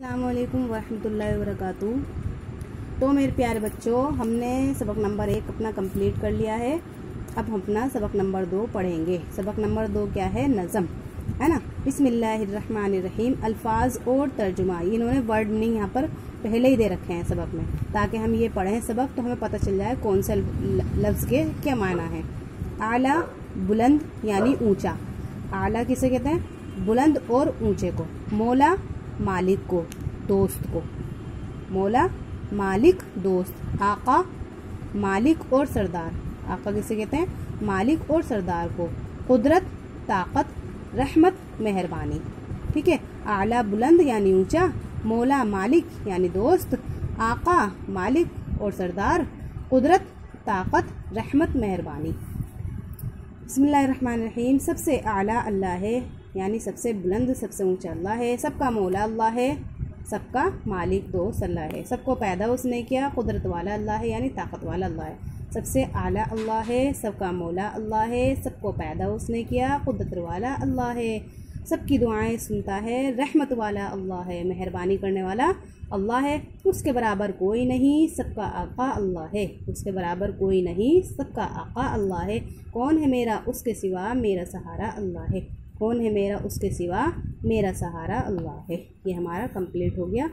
अल्लाम वरहमतुल्लाहि वरकatuh तो मेरे प्यारे बच्चों, हमने सबक नंबर एक अपना कंप्लीट कर लिया है। अब हम अपना सबक नंबर दो पढ़ेंगे। सबक नंबर दो क्या है? नज़म। है ना? बिस्मिल्लाहिर्रहमानिर्रहीम। अल्फाज और तर्जुमा। इन्होंने वर्ड मीनिंग यहाँ पर पहले ही दे रखे हैं सबक में। ताकि हम ये पढ़ें सबक तो हमें पता चल जाए कौन से लफ्ज़ के क्या माना है। आला, बुलंद, यानी ऊँचा। आला किसे कहते हैं? बुलंद और ऊँचे को। मोला मालिक को, दोस्त को। मौला, मालिक, दोस्त, आका, मालिक और सरदार। आका किसे कहते हैं? मालिक और सरदार को। कुदरत, ताकत, रहमत, मेहरबानी। ठीक है? आला बुलंद यानी ऊँचा, मौला, मालिक यानी दोस्त, आका, मालिक और सरदार, कुदरत, ताकत, रहमत, मेहरबानी। बसमीम सबसे आला अल्लाह है। यानी सबसे बुलंद, सबसे ऊँचा अल्लाह है, सबका मौला अल्लाह है, सबका मालिक, दोस्त अल्लाह है। सबको पैदा उसने किया, कुदरत वाला अल्लाह है, यानी ताकत वाला अल्लाह है। सबसे आला अल्लाह है, सबका मौला अल्लाह है, सबको पैदा उसने किया, कुदरत वाला अल्लाह है। सबकी दुआएँ सुनता है, रहमत वाला अल्लाह है, मेहरबानी करने वाला अल्लाह है। उसके बराबर कोई नहीं, सबका आका अल्लाह है। उसके बराबर कोई नहीं, सबका आका अल्लाह है। कौन है मेरा? उसके सिवा मेरा सहारा अल्लाह है। कौन है मेरा? उसके सिवा मेरा सहारा अल्लाह है। ये हमारा कंप्लीट हो गया।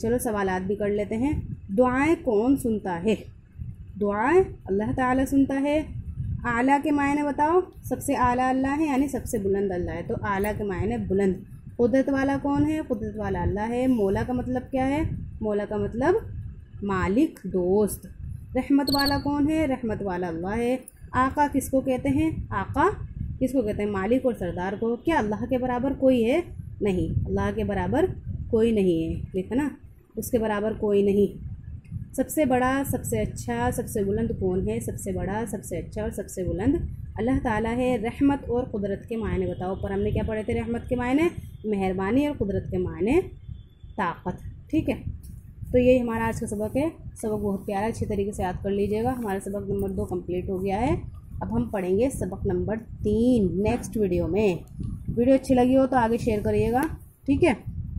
चलो सवालात भी कर लेते हैं। दुआएँ कौन सुनता है? दुआएँ अल्लाह ताला सुनता है। आला के मायने बताओ। सबसे आला अल्लाह है, यानी सबसे बुलंद अल्लाह है। तो आला के मायने बुलंद। कुदरत वाला कौन है? कुदरत वाला अल्लाह है। मौला का मतलब क्या है? मौला का मतलब मालिक, दोस्त। रहमत वाला कौन है? रहमत वाला अल्लाह है। आका किसको कहते हैं? आका किसको कहते हैं? मालिक और सरदार को। क्या अल्लाह के बराबर कोई है? नहीं। अल्लाह के बराबर कोई नहीं है। देखा ना? उसके बराबर कोई नहीं। सबसे बड़ा, सबसे अच्छा सबसे बुलंद कौन है? सबसे बड़ा, सबसे अच्छा और सबसे बुलंद। अल्लाह ताला है रहमत और कुदरत के मायने। बताओ पर हमने क्या पढ़े थे? रहमत के मायने, मेहरबानी और कुदरत के मायने, ताकत। ठीक है? तो यही हमारा आज का सबक है। सबक बहुत प्यारा अच्छी तरीके से याद कर लीजिएगा। हमारा सबक नंबर दो कंप्लीट हो गया है। अब हम पढ़ेंगे सबक नंबर तीन नेक्स्ट वीडियो में। वीडियो अच्छी लगी हो तो आगे शेयर करिएगा, ठीक है?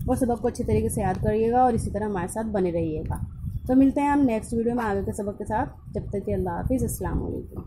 और सबक को अच्छे तरीके से याद करिएगा और इसी तरह हमारे साथ बने रहिएगा। तो मिलते हैं हम नेक्स्ट वीडियो में आगे के सबक के साथ। जब तक कि अल्लाह हाफिज़ वालेकुम